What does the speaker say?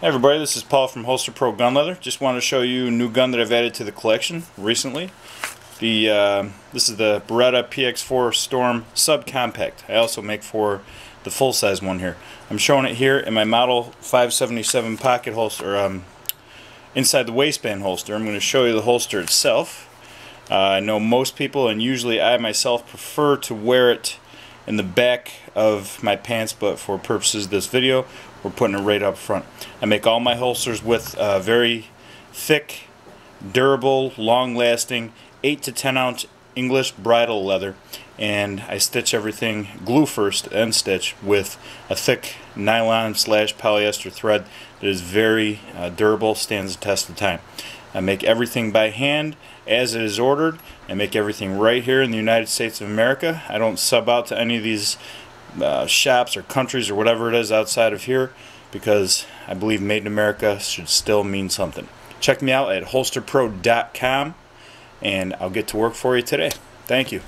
Hey everybody, this is Paul from Holster Pro Gun Leather. Just want to show you a new gun that I've added to the collection recently. The uh, This is the Beretta PX4 Storm Subcompact. I also make for the full-size one here. I'm showing it here in my Model 577 pocket holster, um, inside the waistband holster. I'm going to show you the holster itself. Uh, I know most people, and usually I myself, prefer to wear it in the back of my pants, but for purposes of this video, we're putting it right up front. I make all my holsters with uh, very thick, durable, long-lasting 8 to 10 ounce English bridle leather and I stitch everything glue first and stitch with a thick nylon slash polyester thread that is very uh, durable, stands the test of time. I make everything by hand as it is ordered. I make everything right here in the United States of America. I don't sub out to any of these uh, shops or countries or whatever it is outside of here because I believe Made in America should still mean something. Check me out at holsterpro.com and I'll get to work for you today. Thank you.